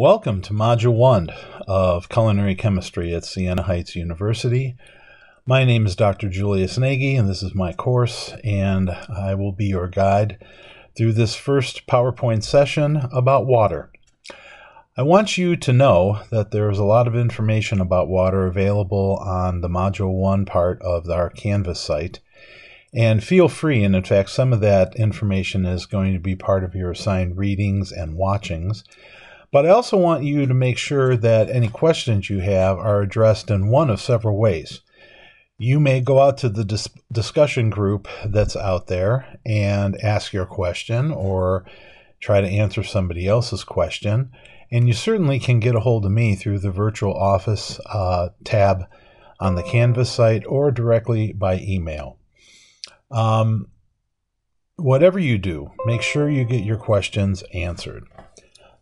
Welcome to Module 1 of Culinary Chemistry at Siena Heights University. My name is Dr. Julius Nagy, and this is my course, and I will be your guide through this first PowerPoint session about water. I want you to know that there's a lot of information about water available on the Module 1 part of our Canvas site. And feel free, and in fact, some of that information is going to be part of your assigned readings and watchings. But I also want you to make sure that any questions you have are addressed in one of several ways. You may go out to the dis- discussion group that's out there and ask your question or try to answer somebody else's question. And you certainly can get a hold of me through the virtual office uh, tab on the Canvas site or directly by email. Um, whatever you do, make sure you get your questions answered.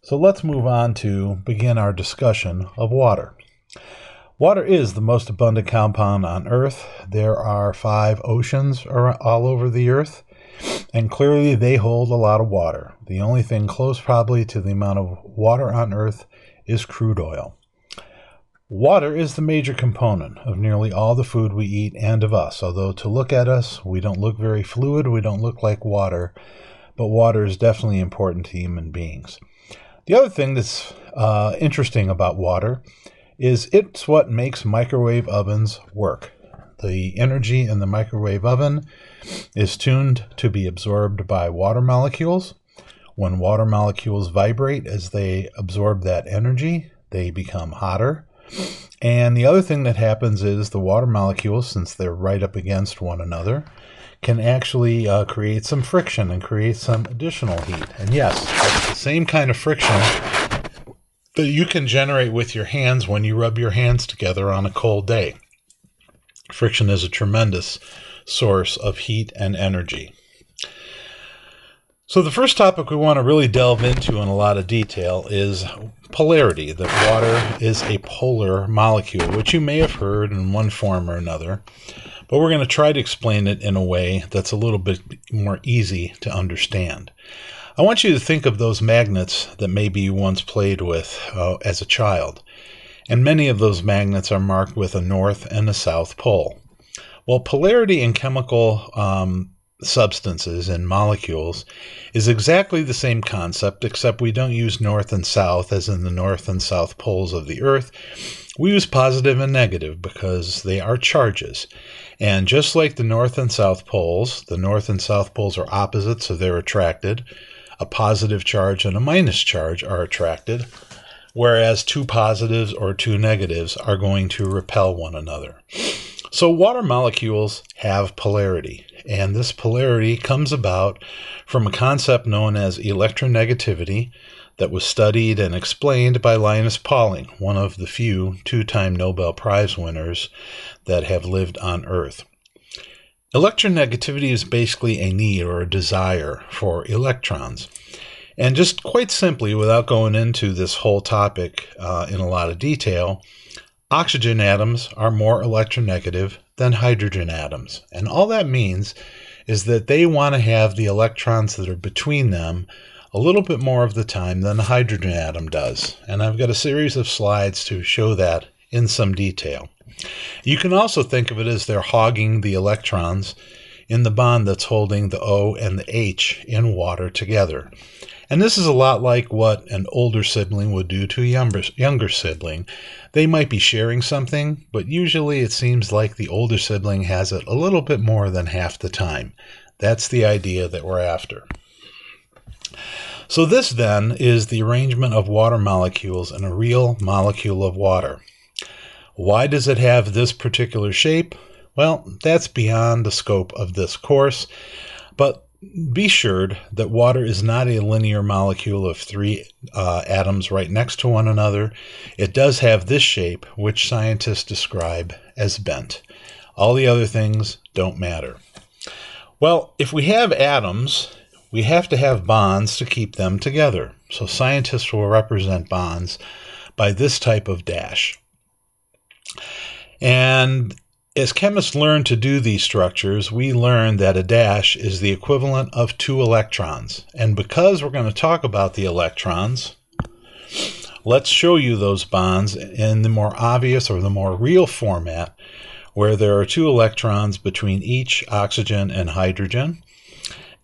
So let's move on to begin our discussion of water. Water is the most abundant compound on Earth. There are five oceans all over the Earth, and clearly they hold a lot of water. The only thing close, probably, to the amount of water on Earth is crude oil. Water is the major component of nearly all the food we eat and of us, although to look at us, we don't look very fluid, we don't look like water, but water is definitely important to human beings. The other thing that's uh, interesting about water is it's what makes microwave ovens work. The energy in the microwave oven is tuned to be absorbed by water molecules. When water molecules vibrate as they absorb that energy, they become hotter. And the other thing that happens is the water molecules, since they're right up against one another, can actually uh, create some friction and create some additional heat. And yes, the same kind of friction that you can generate with your hands when you rub your hands together on a cold day. Friction is a tremendous source of heat and energy. So, the first topic we want to really delve into in a lot of detail is polarity, that water is a polar molecule, which you may have heard in one form or another but we're going to try to explain it in a way that's a little bit more easy to understand. I want you to think of those magnets that maybe you once played with uh, as a child. And many of those magnets are marked with a north and a south pole. Well, polarity in chemical um, substances and molecules is exactly the same concept, except we don't use north and south as in the north and south poles of the Earth. We use positive and negative because they are charges. And just like the north and south poles, the north and south poles are opposite, so they're attracted. A positive charge and a minus charge are attracted, whereas two positives or two negatives are going to repel one another. So, water molecules have polarity, and this polarity comes about from a concept known as electronegativity that was studied and explained by Linus Pauling, one of the few two time Nobel Prize winners that have lived on Earth. Electronegativity is basically a need or a desire for electrons. And just quite simply, without going into this whole topic uh, in a lot of detail, oxygen atoms are more electronegative than hydrogen atoms. And all that means is that they want to have the electrons that are between them a little bit more of the time than the hydrogen atom does. And I've got a series of slides to show that in some detail. You can also think of it as they're hogging the electrons in the bond that's holding the O and the H in water together. And this is a lot like what an older sibling would do to a younger, younger sibling. They might be sharing something, but usually it seems like the older sibling has it a little bit more than half the time. That's the idea that we're after. So, this then is the arrangement of water molecules in a real molecule of water. Why does it have this particular shape? Well, that's beyond the scope of this course, but be assured that water is not a linear molecule of three uh, atoms right next to one another. It does have this shape, which scientists describe as bent. All the other things don't matter. Well, if we have atoms we have to have bonds to keep them together. So scientists will represent bonds by this type of dash. And as chemists learn to do these structures, we learn that a dash is the equivalent of two electrons. And because we're going to talk about the electrons, let's show you those bonds in the more obvious or the more real format where there are two electrons between each oxygen and hydrogen.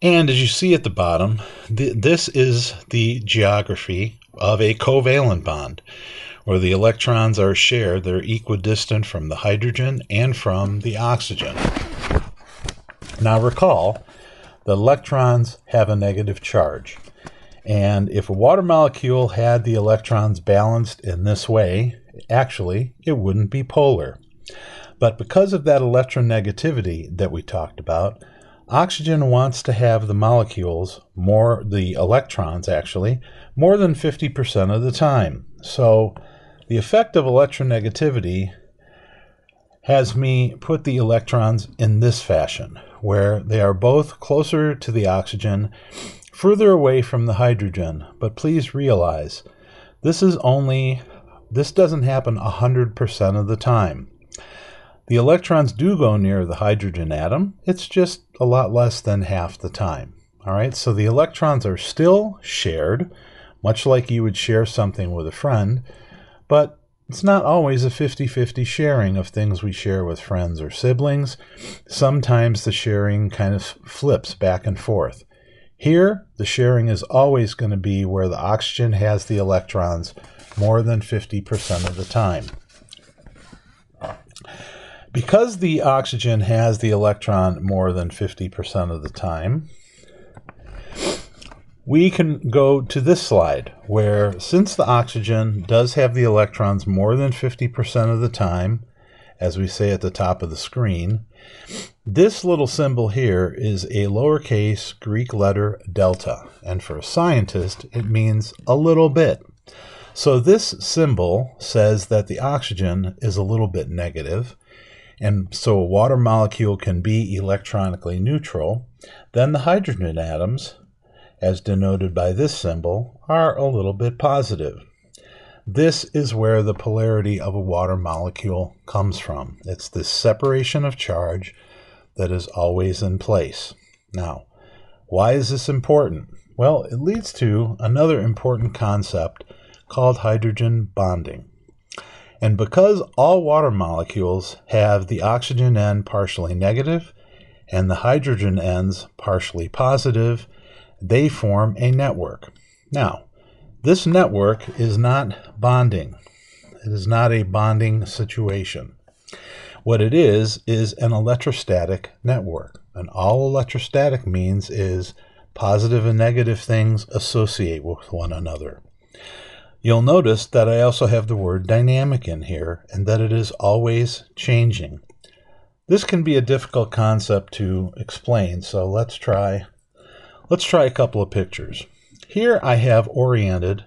And as you see at the bottom, th this is the geography of a covalent bond, where the electrons are shared. They're equidistant from the hydrogen and from the oxygen. Now recall the electrons have a negative charge. And if a water molecule had the electrons balanced in this way, actually, it wouldn't be polar. But because of that electronegativity that we talked about, oxygen wants to have the molecules, more the electrons actually, more than 50% of the time. So the effect of electronegativity has me put the electrons in this fashion, where they are both closer to the oxygen, further away from the hydrogen. But please realize this is only this doesn't happen 100% of the time. The electrons do go near the hydrogen atom. It's just a lot less than half the time. All right, so the electrons are still shared, much like you would share something with a friend, but it's not always a 50 50 sharing of things we share with friends or siblings. Sometimes the sharing kind of flips back and forth. Here, the sharing is always going to be where the oxygen has the electrons more than 50% of the time. Because the oxygen has the electron more than 50% of the time, we can go to this slide where since the oxygen does have the electrons more than 50% of the time, as we say at the top of the screen, this little symbol here is a lowercase Greek letter delta, and for a scientist, it means a little bit. So this symbol says that the oxygen is a little bit negative, and so a water molecule can be electronically neutral, then the hydrogen atoms, as denoted by this symbol, are a little bit positive. This is where the polarity of a water molecule comes from. It's this separation of charge that is always in place. Now, why is this important? Well, it leads to another important concept called hydrogen bonding. And because all water molecules have the oxygen end partially negative and the hydrogen ends partially positive, they form a network. Now, this network is not bonding. It is not a bonding situation. What it is, is an electrostatic network. And all electrostatic means is positive and negative things associate with one another. You'll notice that I also have the word dynamic in here and that it is always changing. This can be a difficult concept to explain, so let's try let's try a couple of pictures. Here I have oriented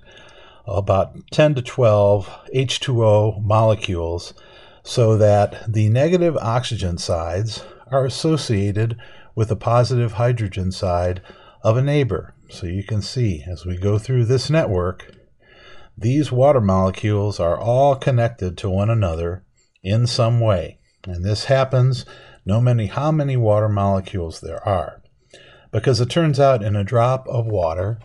about 10 to 12 H2O molecules so that the negative oxygen sides are associated with the positive hydrogen side of a neighbor. So you can see as we go through this network, these water molecules are all connected to one another in some way. And this happens no matter how many water molecules there are. Because it turns out in a drop of water,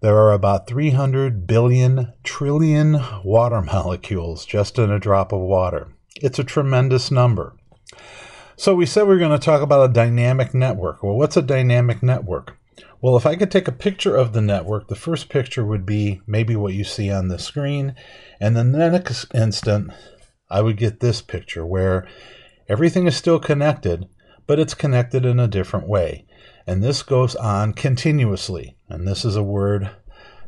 there are about 300 billion trillion water molecules just in a drop of water. It's a tremendous number. So we said we are going to talk about a dynamic network. Well, what's a dynamic network? Well, if I could take a picture of the network, the first picture would be maybe what you see on the screen. And then the next instant, I would get this picture where everything is still connected, but it's connected in a different way. And this goes on continuously. And this is a word,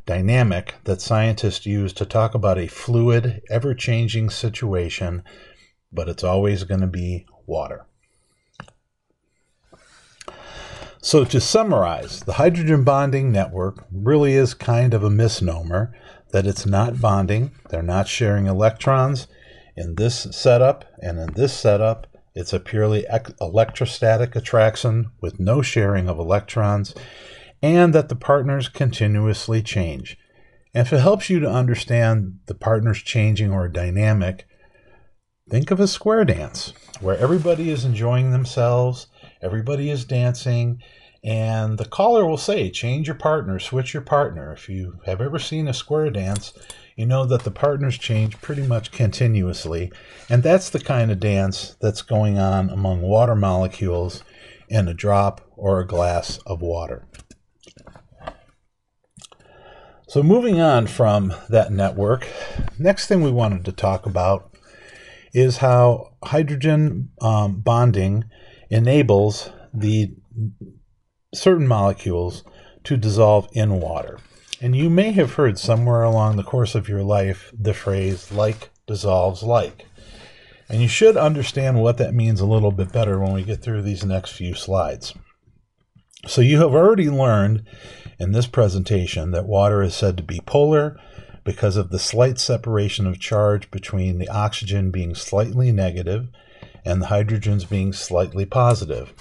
dynamic, that scientists use to talk about a fluid, ever changing situation, but it's always going to be water. So, to summarize, the hydrogen bonding network really is kind of a misnomer that it's not bonding, they're not sharing electrons. In this setup and in this setup, it's a purely electrostatic attraction with no sharing of electrons, and that the partners continuously change. And if it helps you to understand the partners changing or dynamic, think of a square dance where everybody is enjoying themselves, everybody is dancing, And the caller will say, change your partner, switch your partner. If you have ever seen a square dance, you know that the partners change pretty much continuously. And that's the kind of dance that's going on among water molecules in a drop or a glass of water. So, moving on from that network, next thing we wanted to talk about is how hydrogen um, bonding enables the certain molecules to dissolve in water. And you may have heard somewhere along the course of your life the phrase like dissolves like. And you should understand what that means a little bit better when we get through these next few slides. So you have already learned in this presentation that water is said to be polar because of the slight separation of charge between the oxygen being slightly negative and the hydrogens being slightly positive.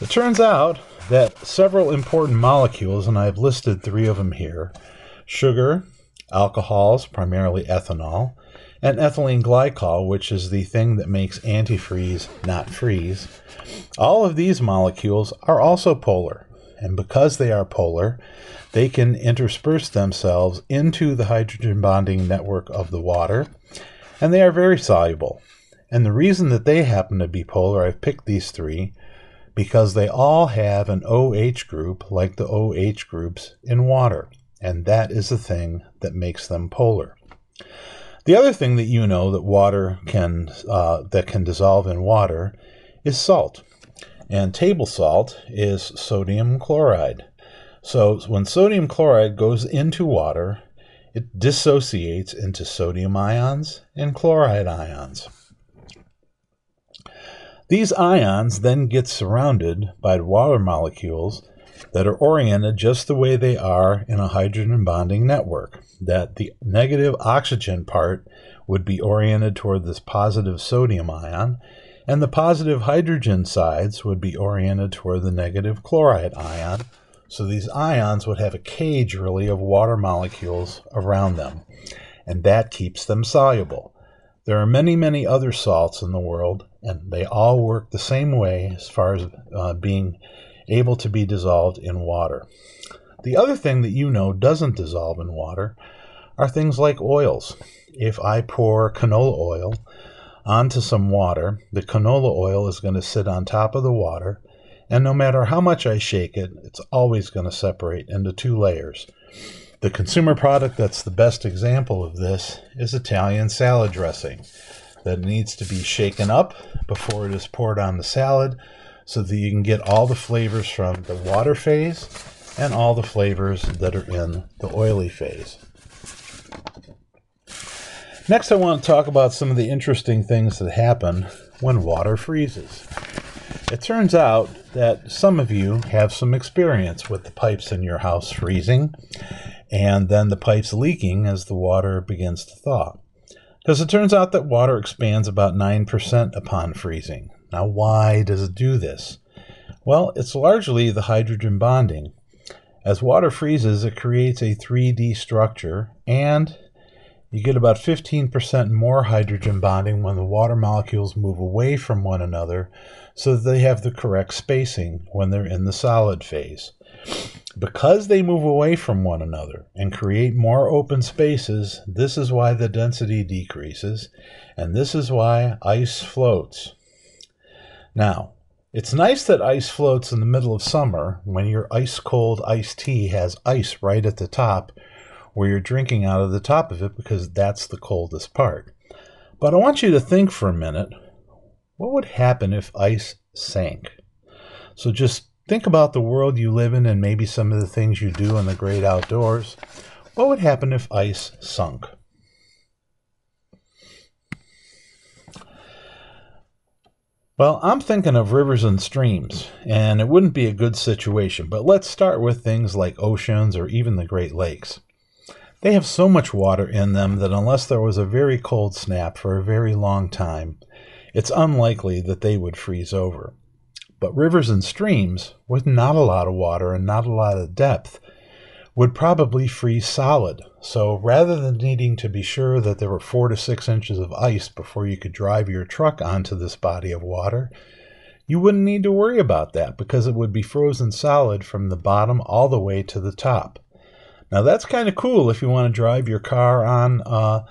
It turns out that several important molecules, and I've listed three of them here sugar, alcohols, primarily ethanol, and ethylene glycol, which is the thing that makes antifreeze not freeze. All of these molecules are also polar, and because they are polar, they can intersperse themselves into the hydrogen bonding network of the water, and they are very soluble. And the reason that they happen to be polar, I've picked these three, because they all have an OH group like the OH groups in water, and that is the thing that makes them polar. The other thing that you know that water can uh, that can dissolve in water is salt, and table salt is sodium chloride. So when sodium chloride goes into water, it dissociates into sodium ions and chloride ions. These ions then get surrounded by water molecules that are oriented just the way they are in a hydrogen bonding network. That the negative oxygen part would be oriented toward this positive sodium ion, and the positive hydrogen sides would be oriented toward the negative chloride ion. So these ions would have a cage really of water molecules around them, and that keeps them soluble. There are many, many other salts in the world, and they all work the same way as far as uh, being able to be dissolved in water. The other thing that you know doesn't dissolve in water are things like oils. If I pour canola oil onto some water, the canola oil is going to sit on top of the water, and no matter how much I shake it, it's always going to separate into two layers. The consumer product that's the best example of this is Italian salad dressing. That needs to be shaken up before it is poured on the salad so that you can get all the flavors from the water phase and all the flavors that are in the oily phase. Next, I want to talk about some of the interesting things that happen when water freezes. It turns out that some of you have some experience with the pipes in your house freezing, and then the pipes leaking as the water begins to thaw. Because it turns out that water expands about 9% upon freezing. Now, why does it do this? Well, it's largely the hydrogen bonding. As water freezes, it creates a 3D structure, and you get about 15% more hydrogen bonding when the water molecules move away from one another so that they have the correct spacing when they're in the solid phase. Because they move away from one another and create more open spaces, this is why the density decreases, and this is why ice floats. Now, it's nice that ice floats in the middle of summer when your ice cold iced tea has ice right at the top where you're drinking out of the top of it because that's the coldest part. But I want you to think for a minute what would happen if ice sank? So just Think about the world you live in and maybe some of the things you do in the great outdoors. What would happen if ice sunk? Well, I'm thinking of rivers and streams, and it wouldn't be a good situation, but let's start with things like oceans or even the Great Lakes. They have so much water in them that unless there was a very cold snap for a very long time, it's unlikely that they would freeze over. But rivers and streams, with not a lot of water and not a lot of depth, would probably freeze solid. So rather than needing to be sure that there were four to six inches of ice before you could drive your truck onto this body of water, you wouldn't need to worry about that because it would be frozen solid from the bottom all the way to the top. Now that's kind of cool if you want to drive your car on uh,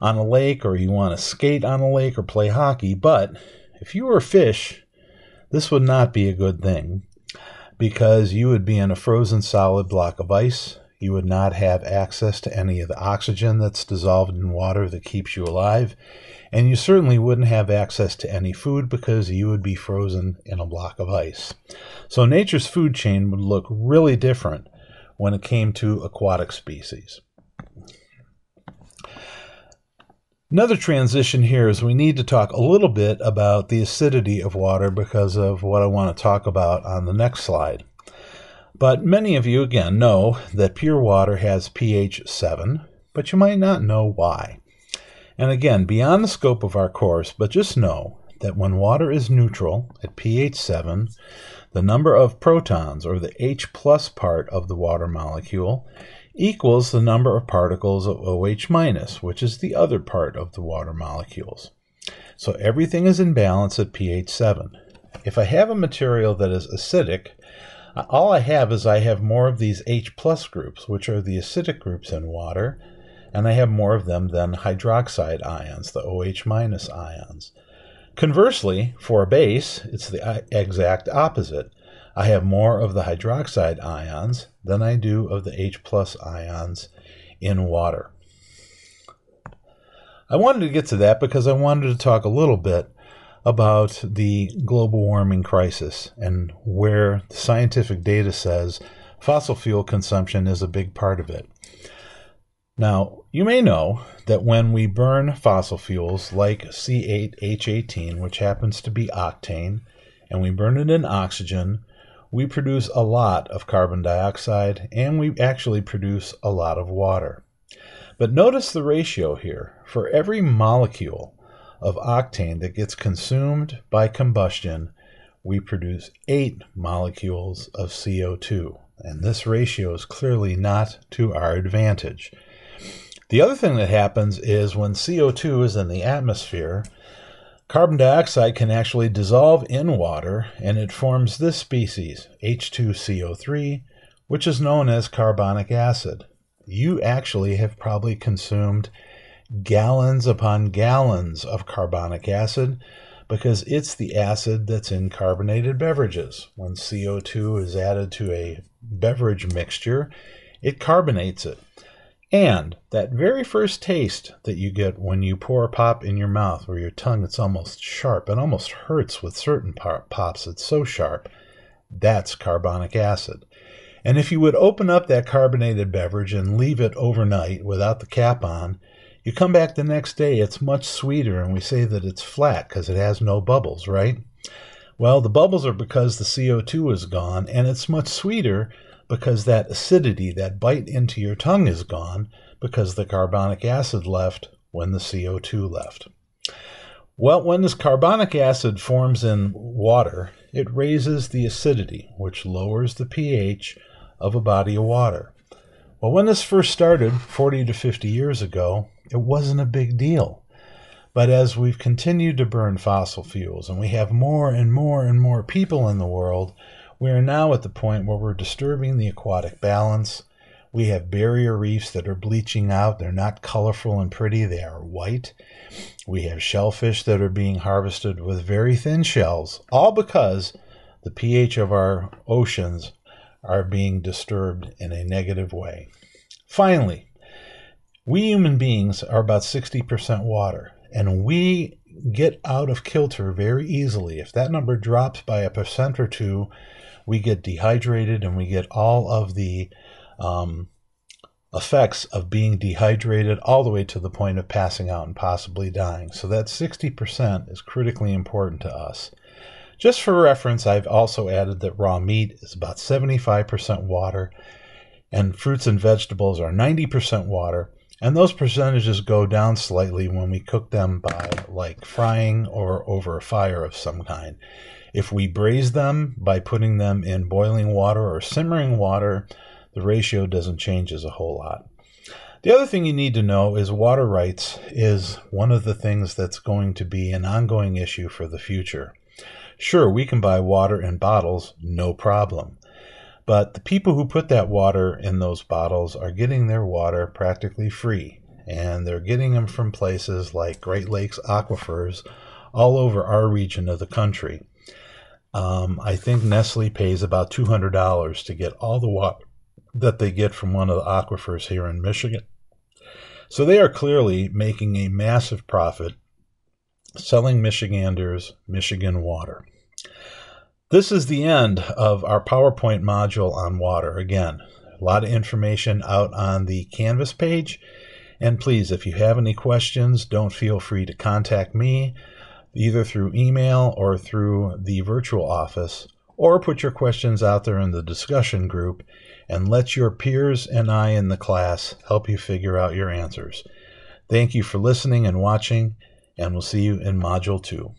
on a lake or you want to skate on a lake or play hockey. But if you were a fish, this would not be a good thing because you would be in a frozen solid block of ice. You would not have access to any of the oxygen that's dissolved in water that keeps you alive. And you certainly wouldn't have access to any food because you would be frozen in a block of ice. So nature's food chain would look really different when it came to aquatic species. Another transition here is we need to talk a little bit about the acidity of water because of what I want to talk about on the next slide. But many of you, again, know that pure water has pH 7, but you might not know why. And again, beyond the scope of our course, but just know that when water is neutral at pH 7, the number of protons, or the H plus part of the water molecule, equals the number of particles of OH minus, which is the other part of the water molecules. So everything is in balance at pH 7. If I have a material that is acidic, all I have is I have more of these H plus groups, which are the acidic groups in water, and I have more of them than hydroxide ions, the OH minus ions. Conversely, for a base, it's the uh, exact opposite. I have more of the hydroxide ions than I do of the H plus ions in water. I wanted to get to that because I wanted to talk a little bit about the global warming crisis and where the scientific data says fossil fuel consumption is a big part of it. Now, you may know that when we burn fossil fuels like C8H18, which happens to be octane, and we burn it in oxygen, we produce a lot of carbon dioxide and we actually produce a lot of water. But notice the ratio here. For every molecule of octane that gets consumed by combustion, we produce 8 molecules of CO2. And this ratio is clearly not to our advantage. The other thing that happens is when CO2 is in the atmosphere, Carbon dioxide can actually dissolve in water and it forms this species, H2CO3, which is known as carbonic acid. You actually have probably consumed gallons upon gallons of carbonic acid because it's the acid that's in carbonated beverages. When CO2 is added to a beverage mixture, it carbonates it. And that very first taste that you get when you pour a pop in your mouth, where your tongue it's almost sharp, it almost hurts with certain pops, it's so sharp, that's carbonic acid. And if you would open up that carbonated beverage and leave it overnight without the cap on, you come back the next day, it's much sweeter, and we say that it's flat because it has no bubbles, right? Well, the bubbles are because the CO2 is gone, and it's much sweeter because that acidity, that bite into your tongue is gone because the carbonic acid left when the CO2 left. Well, when this carbonic acid forms in water, it raises the acidity, which lowers the pH of a body of water. Well, when this first started 40 to 50 years ago, it wasn't a big deal. But as we've continued to burn fossil fuels and we have more and more and more people in the world, we are now at the point where we're disturbing the aquatic balance. We have barrier reefs that are bleaching out. They're not colorful and pretty, they are white. We have shellfish that are being harvested with very thin shells, all because the pH of our oceans are being disturbed in a negative way. Finally, we human beings are about 60% water, and we get out of kilter very easily. If that number drops by a percent or two, we get dehydrated and we get all of the um, effects of being dehydrated all the way to the point of passing out and possibly dying. So that 60% is critically important to us. Just for reference, I've also added that raw meat is about 75% water and fruits and vegetables are 90% water. And those percentages go down slightly when we cook them by like frying or over a fire of some kind. If we braise them by putting them in boiling water or simmering water, the ratio doesn't change as a whole lot. The other thing you need to know is water rights is one of the things that's going to be an ongoing issue for the future. Sure, we can buy water in bottles, no problem. But the people who put that water in those bottles are getting their water practically free. And they're getting them from places like Great Lakes aquifers all over our region of the country. Um, I think Nestle pays about $200 to get all the water that they get from one of the aquifers here in Michigan. So they are clearly making a massive profit selling Michiganders Michigan water. This is the end of our PowerPoint module on water. Again, a lot of information out on the Canvas page. And please, if you have any questions, don't feel free to contact me either through email or through the virtual office, or put your questions out there in the discussion group and let your peers and I in the class help you figure out your answers. Thank you for listening and watching, and we'll see you in Module 2.